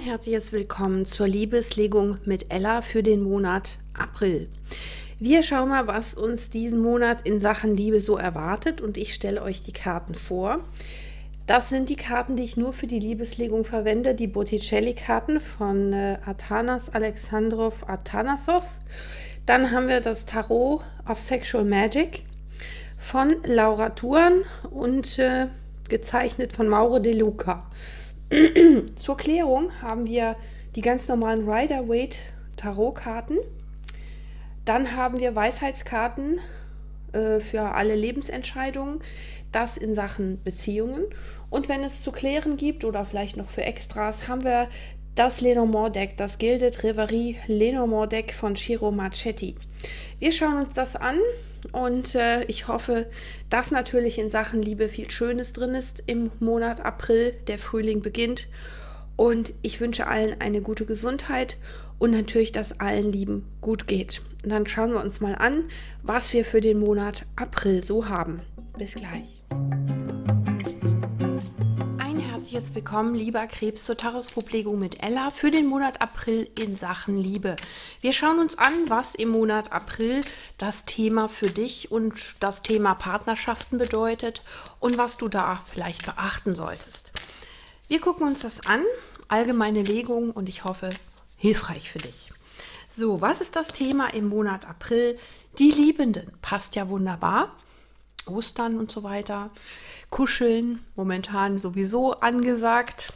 Herzliches Willkommen zur Liebeslegung mit Ella für den Monat April. Wir schauen mal, was uns diesen Monat in Sachen Liebe so erwartet und ich stelle euch die Karten vor. Das sind die Karten, die ich nur für die Liebeslegung verwende, die Botticelli-Karten von äh, Athanas Alexandrov Athanasov. Dann haben wir das Tarot of Sexual Magic von Laura Thuan und äh, gezeichnet von Maure De Luca. Zur Klärung haben wir die ganz normalen Rider-Waite Tarotkarten. Dann haben wir Weisheitskarten äh, für alle Lebensentscheidungen, das in Sachen Beziehungen. Und wenn es zu klären gibt oder vielleicht noch für Extras, haben wir das Lenormand-Deck, das Gilded Reverie Lenormand-Deck von Shiro Marchetti. Wir schauen uns das an und äh, ich hoffe, dass natürlich in Sachen Liebe viel Schönes drin ist im Monat April. Der Frühling beginnt. Und ich wünsche allen eine gute Gesundheit und natürlich, dass allen Lieben gut geht. Und dann schauen wir uns mal an, was wir für den Monat April so haben. Bis gleich herzliches Willkommen, lieber Krebs, zur Taroskoplegung mit Ella für den Monat April in Sachen Liebe. Wir schauen uns an, was im Monat April das Thema für dich und das Thema Partnerschaften bedeutet und was du da vielleicht beachten solltest. Wir gucken uns das an, allgemeine Legung und ich hoffe, hilfreich für dich. So, was ist das Thema im Monat April? Die Liebenden. Passt ja wunderbar. Ostern und so weiter. Kuscheln, momentan sowieso angesagt.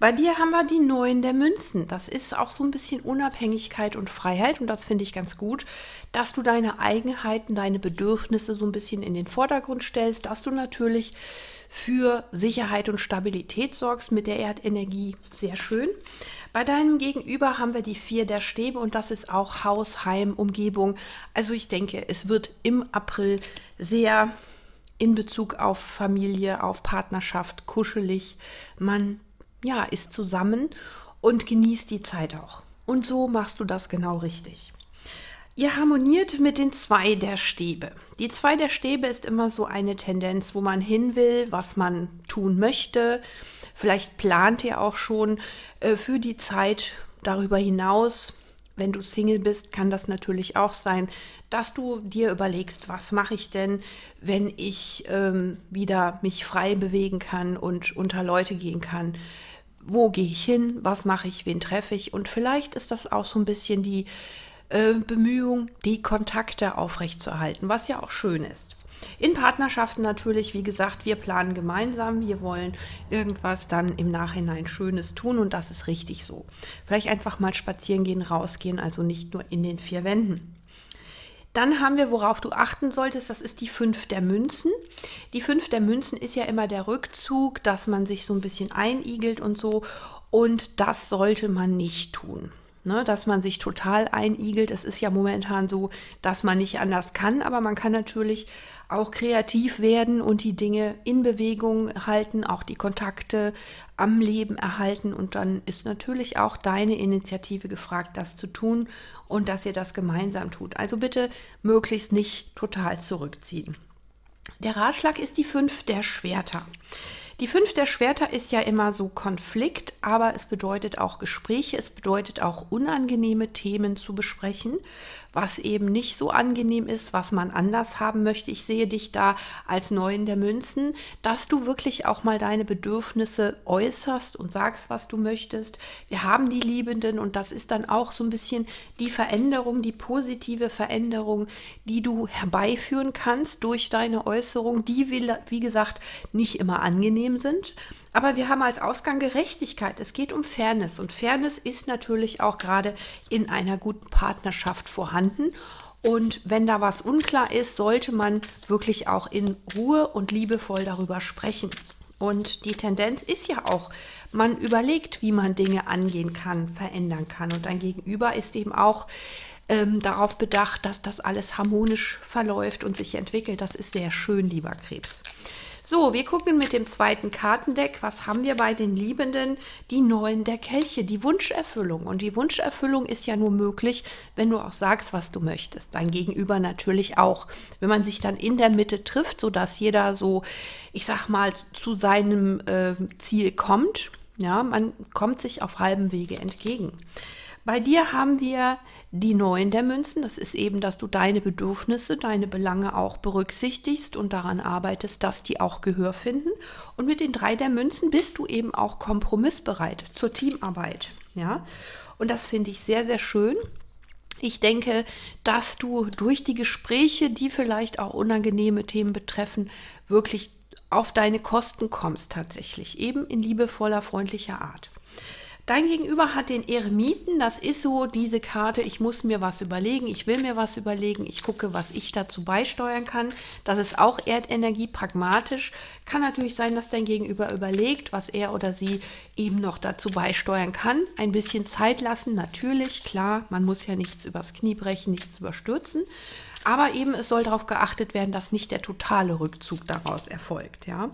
Bei dir haben wir die Neuen der Münzen. Das ist auch so ein bisschen Unabhängigkeit und Freiheit und das finde ich ganz gut, dass du deine Eigenheiten, deine Bedürfnisse so ein bisschen in den Vordergrund stellst, dass du natürlich für Sicherheit und Stabilität sorgst mit der Erdenergie. Sehr schön. Bei deinem Gegenüber haben wir die vier der Stäbe und das ist auch Haus, Heim, Umgebung. Also ich denke, es wird im April sehr in Bezug auf Familie, auf Partnerschaft kuschelig. Man ja, ist zusammen und genießt die Zeit auch. Und so machst du das genau richtig. Ihr harmoniert mit den zwei der Stäbe. Die zwei der Stäbe ist immer so eine Tendenz, wo man hin will, was man tun möchte. Vielleicht plant ihr auch schon für die Zeit darüber hinaus, wenn du Single bist, kann das natürlich auch sein, dass du dir überlegst, was mache ich denn, wenn ich ähm, wieder mich frei bewegen kann und unter Leute gehen kann. Wo gehe ich hin? Was mache ich? Wen treffe ich? Und vielleicht ist das auch so ein bisschen die äh, Bemühung, die Kontakte aufrechtzuerhalten, was ja auch schön ist. In Partnerschaften natürlich, wie gesagt, wir planen gemeinsam, wir wollen irgendwas dann im Nachhinein Schönes tun und das ist richtig so. Vielleicht einfach mal spazieren gehen, rausgehen, also nicht nur in den vier Wänden. Dann haben wir, worauf du achten solltest, das ist die fünf der Münzen. Die fünf der Münzen ist ja immer der Rückzug, dass man sich so ein bisschen einigelt und so. Und das sollte man nicht tun ne, dass man sich total einigelt. Es ist ja momentan so, dass man nicht anders kann, aber man kann natürlich auch kreativ werden und die Dinge in Bewegung halten, auch die Kontakte am Leben erhalten. Und dann ist natürlich auch deine Initiative gefragt, das zu tun und dass ihr das gemeinsam tut. Also bitte möglichst nicht total zurückziehen. Der Ratschlag ist die fünf der Schwerter. Die fünf der Schwerter ist ja immer so Konflikt, aber es bedeutet auch Gespräche, es bedeutet auch unangenehme Themen zu besprechen was eben nicht so angenehm ist, was man anders haben möchte. Ich sehe dich da als Neuen der Münzen, dass du wirklich auch mal deine Bedürfnisse äußerst und sagst, was du möchtest. Wir haben die Liebenden und das ist dann auch so ein bisschen die Veränderung, die positive Veränderung, die du herbeiführen kannst durch deine Äußerung, die, wie gesagt, nicht immer angenehm sind. Aber wir haben als Ausgang Gerechtigkeit. Es geht um Fairness und Fairness ist natürlich auch gerade in einer guten Partnerschaft vorhanden vorhanden. Und wenn da was unklar ist, sollte man wirklich auch in Ruhe und liebevoll darüber sprechen. Und die Tendenz ist ja auch, man überlegt, wie man Dinge angehen kann, verändern kann. Und dein Gegenüber ist eben auch ähm, darauf bedacht, dass das alles harmonisch verläuft und sich entwickelt. Das ist sehr schön, lieber Krebs. So, wir gucken mit dem zweiten Kartendeck. Was haben wir bei den Liebenden? Die neuen der Kelche, die Wunscherfüllung. Und die Wunscherfüllung ist ja nur möglich, wenn du auch sagst, was du möchtest. Dein Gegenüber natürlich auch. Wenn man sich dann in der Mitte trifft, sodass jeder so, ich sag mal, zu seinem äh, Ziel kommt, Ja, man kommt sich auf halbem Wege entgegen. Bei dir haben wir die neuen der Münzen. Das ist eben, dass du deine Bedürfnisse, deine Belange auch berücksichtigst und daran arbeitest, dass die auch Gehör finden. Und mit den drei der Münzen bist du eben auch kompromissbereit zur Teamarbeit. Ja, und das finde ich sehr, sehr schön. Ich denke, dass du durch die Gespräche, die vielleicht auch unangenehme Themen betreffen, wirklich auf deine Kosten kommst tatsächlich, eben in liebevoller, freundlicher Art. Dein Gegenüber hat den Eremiten, das ist so diese Karte, ich muss mir was überlegen, ich will mir was überlegen, ich gucke, was ich dazu beisteuern kann. Das ist auch Erdenergie, pragmatisch. Kann natürlich sein, dass dein Gegenüber überlegt, was er oder sie eben noch dazu beisteuern kann. Ein bisschen Zeit lassen, natürlich, klar, man muss ja nichts übers Knie brechen, nichts überstürzen. Aber eben es soll darauf geachtet werden, dass nicht der totale Rückzug daraus erfolgt. Ja.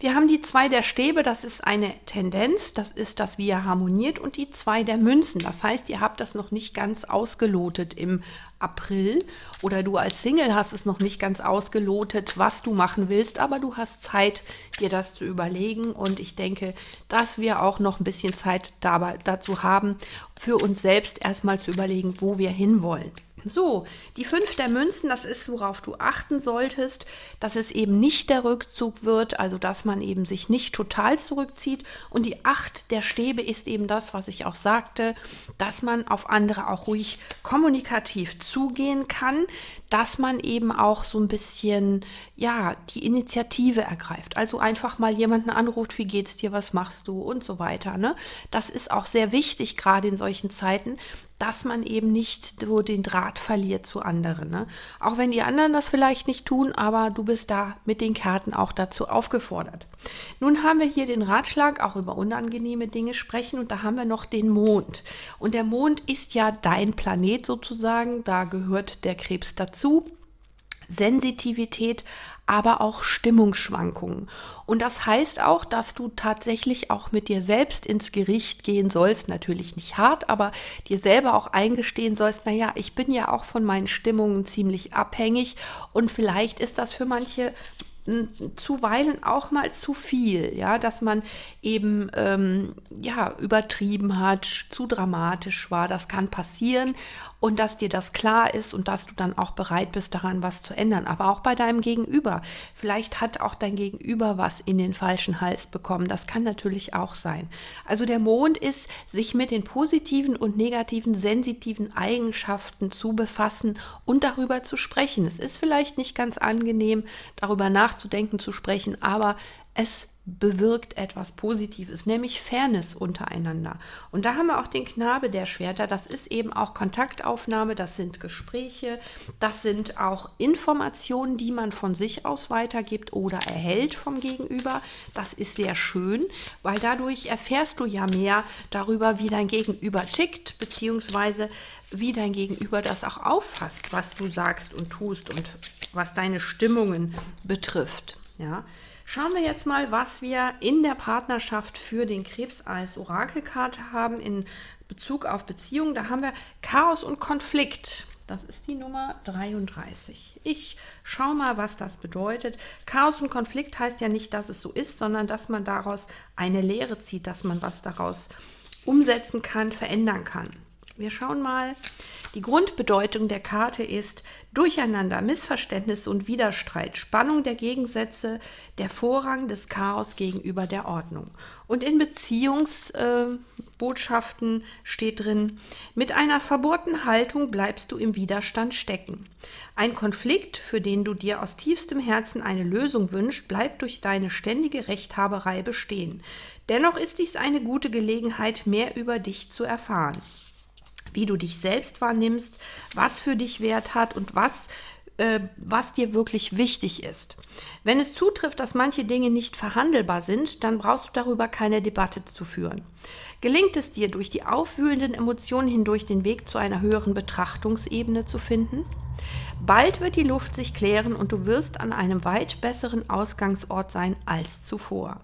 Wir haben die zwei der Stäbe, das ist eine Tendenz, das ist das, wie er harmoniert, und die zwei der Münzen. Das heißt, ihr habt das noch nicht ganz ausgelotet im April oder du als Single hast es noch nicht ganz ausgelotet, was du machen willst, aber du hast Zeit, dir das zu überlegen und ich denke, dass wir auch noch ein bisschen Zeit dabei, dazu haben, für uns selbst erstmal zu überlegen, wo wir hinwollen. So, die fünf der Münzen, das ist, worauf du achten solltest, dass es eben nicht der Rückzug wird, also dass man eben sich nicht total zurückzieht. Und die acht der Stäbe ist eben das, was ich auch sagte, dass man auf andere auch ruhig kommunikativ zugehen kann, dass man eben auch so ein bisschen, ja, die Initiative ergreift. Also einfach mal jemanden anruft, wie geht's dir, was machst du und so weiter. Ne? Das ist auch sehr wichtig, gerade in solchen Zeiten, dass man eben nicht so den Draht verliert zu anderen. Ne? Auch wenn die anderen das vielleicht nicht tun, aber du bist da mit den Karten auch dazu aufgefordert. Nun haben wir hier den Ratschlag, auch über unangenehme Dinge sprechen und da haben wir noch den Mond. Und der Mond ist ja dein Planet sozusagen, da gehört der Krebs dazu. Sensitivität, aber auch Stimmungsschwankungen. Und das heißt auch, dass du tatsächlich auch mit dir selbst ins Gericht gehen sollst, natürlich nicht hart, aber dir selber auch eingestehen sollst, naja, ich bin ja auch von meinen Stimmungen ziemlich abhängig und vielleicht ist das für manche zuweilen auch mal zu viel, ja, dass man eben ähm, ja übertrieben hat, zu dramatisch war. Das kann passieren und dass dir das klar ist und dass du dann auch bereit bist, daran was zu ändern. Aber auch bei deinem Gegenüber. Vielleicht hat auch dein Gegenüber was in den falschen Hals bekommen. Das kann natürlich auch sein. Also der Mond ist, sich mit den positiven und negativen, sensitiven Eigenschaften zu befassen und darüber zu sprechen. Es ist vielleicht nicht ganz angenehm, darüber nachzudenken nachzudenken, zu sprechen, aber es bewirkt etwas Positives, nämlich Fairness untereinander. Und da haben wir auch den Knabe der Schwerter. Das ist eben auch Kontaktaufnahme, das sind Gespräche, das sind auch Informationen, die man von sich aus weitergibt oder erhält vom Gegenüber. Das ist sehr schön, weil dadurch erfährst du ja mehr darüber, wie dein Gegenüber tickt, beziehungsweise wie dein Gegenüber das auch auffasst, was du sagst und tust und was deine Stimmungen betrifft. Ja. Schauen wir jetzt mal, was wir in der Partnerschaft für den Krebs als Orakelkarte haben in Bezug auf Beziehungen. Da haben wir Chaos und Konflikt. Das ist die Nummer 33. Ich schaue mal, was das bedeutet. Chaos und Konflikt heißt ja nicht, dass es so ist, sondern dass man daraus eine Lehre zieht, dass man was daraus umsetzen kann, verändern kann. Wir schauen mal, die Grundbedeutung der Karte ist Durcheinander, Missverständnisse und Widerstreit, Spannung der Gegensätze, der Vorrang des Chaos gegenüber der Ordnung. Und in Beziehungsbotschaften äh, steht drin, mit einer verbohrten Haltung bleibst du im Widerstand stecken. Ein Konflikt, für den du dir aus tiefstem Herzen eine Lösung wünschst, bleibt durch deine ständige Rechthaberei bestehen. Dennoch ist dies eine gute Gelegenheit, mehr über dich zu erfahren wie du dich selbst wahrnimmst, was für dich Wert hat und was äh, was dir wirklich wichtig ist. Wenn es zutrifft, dass manche Dinge nicht verhandelbar sind, dann brauchst du darüber keine Debatte zu führen. Gelingt es dir, durch die aufwühlenden Emotionen hindurch den Weg zu einer höheren Betrachtungsebene zu finden? Bald wird die Luft sich klären und du wirst an einem weit besseren Ausgangsort sein als zuvor.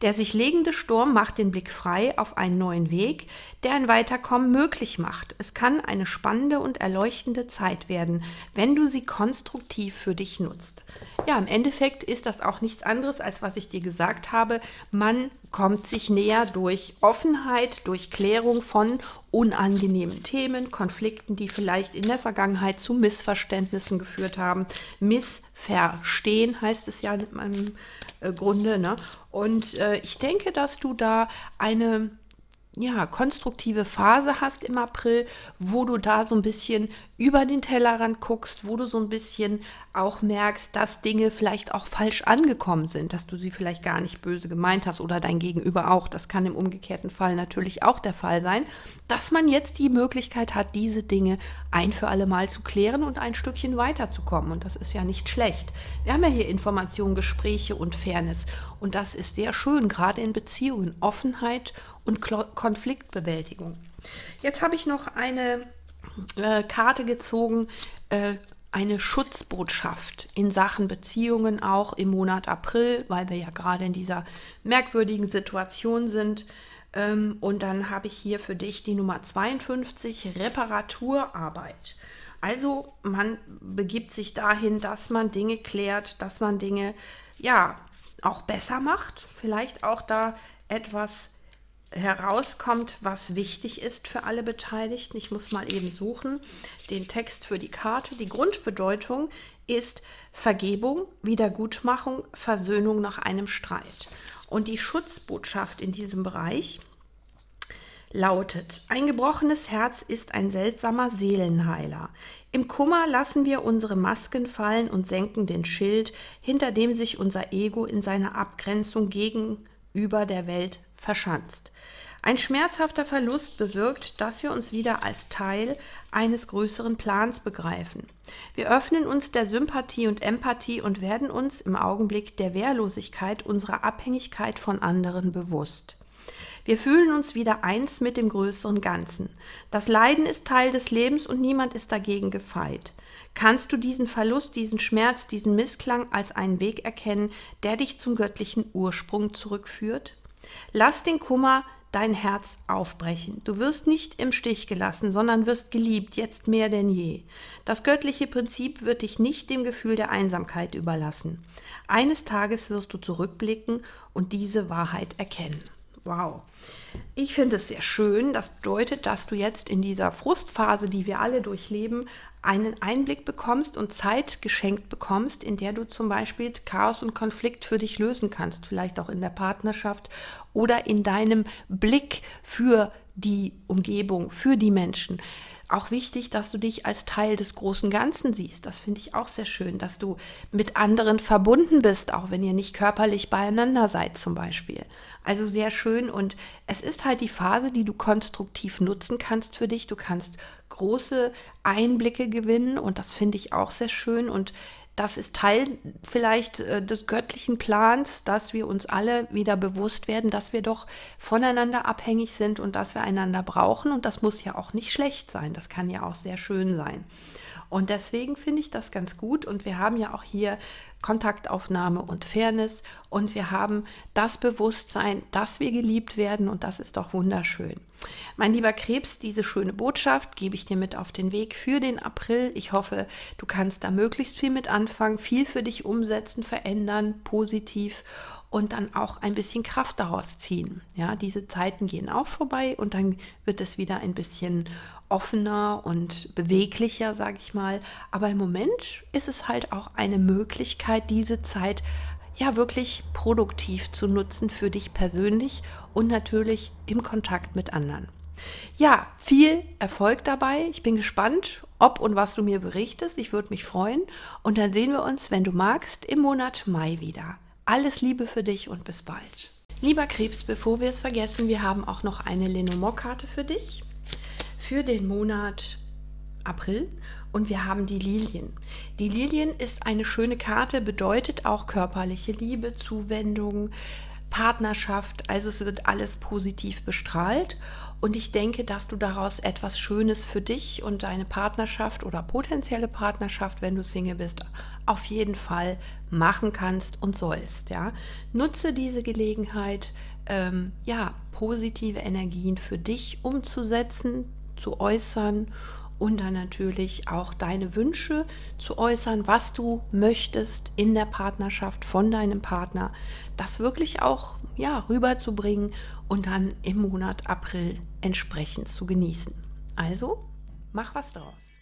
Der sich legende Sturm macht den Blick frei auf einen neuen Weg, der ein Weiterkommen möglich macht. Es kann eine spannende und erleuchtende Zeit werden, wenn du sie konstruktiv für dich nutzt. Ja, im Endeffekt ist das auch nichts anderes, als was ich dir gesagt habe. Man kommt sich näher durch Offenheit, durch Klärung von unangenehmen Themen, Konflikten, die vielleicht in der Vergangenheit zu Missverständnissen geführt haben. Missverstehen heißt es ja im äh, Grunde. Ne? Und äh, ich denke, dass du da eine ja, konstruktive Phase hast im April, wo du da so ein bisschen über den Tellerrand guckst, wo du so ein bisschen auch merkst, dass Dinge vielleicht auch falsch angekommen sind, dass du sie vielleicht gar nicht böse gemeint hast oder dein Gegenüber auch. Das kann im umgekehrten Fall natürlich auch der Fall sein, dass man jetzt die Möglichkeit hat, diese Dinge ein für alle Mal zu klären und ein Stückchen weiterzukommen. Und das ist ja nicht schlecht. Wir haben ja hier Informationen, Gespräche und Fairness. Und das ist sehr schön, gerade in Beziehungen. Offenheit und Konfliktbewältigung. Jetzt habe ich noch eine äh, Karte gezogen, äh, eine Schutzbotschaft in Sachen Beziehungen auch im Monat April, weil wir ja gerade in dieser merkwürdigen Situation sind. Ähm, und dann habe ich hier für dich die Nummer 52, Reparaturarbeit. Also man begibt sich dahin, dass man Dinge klärt, dass man Dinge ja auch besser macht, vielleicht auch da etwas herauskommt, was wichtig ist für alle Beteiligten. Ich muss mal eben suchen, den Text für die Karte. Die Grundbedeutung ist Vergebung, Wiedergutmachung, Versöhnung nach einem Streit. Und die Schutzbotschaft in diesem Bereich lautet, ein gebrochenes Herz ist ein seltsamer Seelenheiler. Im Kummer lassen wir unsere Masken fallen und senken den Schild, hinter dem sich unser Ego in seiner Abgrenzung gegenüber der Welt verschanzt. Ein schmerzhafter Verlust bewirkt, dass wir uns wieder als Teil eines größeren Plans begreifen. Wir öffnen uns der Sympathie und Empathie und werden uns im Augenblick der Wehrlosigkeit unserer Abhängigkeit von anderen bewusst. Wir fühlen uns wieder eins mit dem größeren Ganzen. Das Leiden ist Teil des Lebens und niemand ist dagegen gefeit. Kannst du diesen Verlust, diesen Schmerz, diesen Missklang als einen Weg erkennen, der dich zum göttlichen Ursprung zurückführt? Lass den Kummer dein Herz aufbrechen. Du wirst nicht im Stich gelassen, sondern wirst geliebt, jetzt mehr denn je. Das göttliche Prinzip wird dich nicht dem Gefühl der Einsamkeit überlassen. Eines Tages wirst du zurückblicken und diese Wahrheit erkennen. Wow. Ich finde es sehr schön. Das bedeutet, dass du jetzt in dieser Frustphase, die wir alle durchleben, einen Einblick bekommst und Zeit geschenkt bekommst, in der du zum Beispiel Chaos und Konflikt für dich lösen kannst, vielleicht auch in der Partnerschaft oder in deinem Blick für die Umgebung, für die Menschen auch wichtig, dass du dich als Teil des großen Ganzen siehst. Das finde ich auch sehr schön, dass du mit anderen verbunden bist, auch wenn ihr nicht körperlich beieinander seid zum Beispiel. Also sehr schön und es ist halt die Phase, die du konstruktiv nutzen kannst für dich. Du kannst große Einblicke gewinnen und das finde ich auch sehr schön und das ist Teil vielleicht äh, des göttlichen Plans, dass wir uns alle wieder bewusst werden, dass wir doch voneinander abhängig sind und dass wir einander brauchen. Und das muss ja auch nicht schlecht sein, das kann ja auch sehr schön sein. Und deswegen finde ich das ganz gut. Und wir haben ja auch hier Kontaktaufnahme und Fairness. Und wir haben das Bewusstsein, dass wir geliebt werden. Und das ist doch wunderschön. Mein lieber Krebs, diese schöne Botschaft gebe ich dir mit auf den Weg für den April. Ich hoffe, du kannst da möglichst viel mit anfangen, viel für dich umsetzen, verändern, positiv und dann auch ein bisschen Kraft daraus ziehen. Ja, diese Zeiten gehen auch vorbei und dann wird es wieder ein bisschen offener und beweglicher, sage ich mal. Aber im Moment ist es halt auch eine Möglichkeit, diese Zeit ja wirklich produktiv zu nutzen für dich persönlich und natürlich im Kontakt mit anderen. Ja, viel Erfolg dabei. Ich bin gespannt, ob und was du mir berichtest. Ich würde mich freuen. Und dann sehen wir uns, wenn du magst, im Monat Mai wieder. Alles Liebe für dich und bis bald. Lieber Krebs, bevor wir es vergessen, wir haben auch noch eine Lenormand-Karte für dich für den Monat April und wir haben die Lilien. Die Lilien ist eine schöne Karte, bedeutet auch körperliche Liebe, Zuwendung, Partnerschaft. Also es wird alles positiv bestrahlt. Und ich denke, dass du daraus etwas Schönes für dich und deine Partnerschaft oder potenzielle Partnerschaft, wenn du Single bist, auf jeden Fall machen kannst und sollst. Ja? Nutze diese Gelegenheit, ähm, ja, positive Energien für dich umzusetzen, zu äußern und dann natürlich auch deine Wünsche zu äußern, was du möchtest in der Partnerschaft von deinem Partner, das wirklich auch ja, rüberzubringen und dann im Monat April entsprechend zu genießen. Also, mach was draus.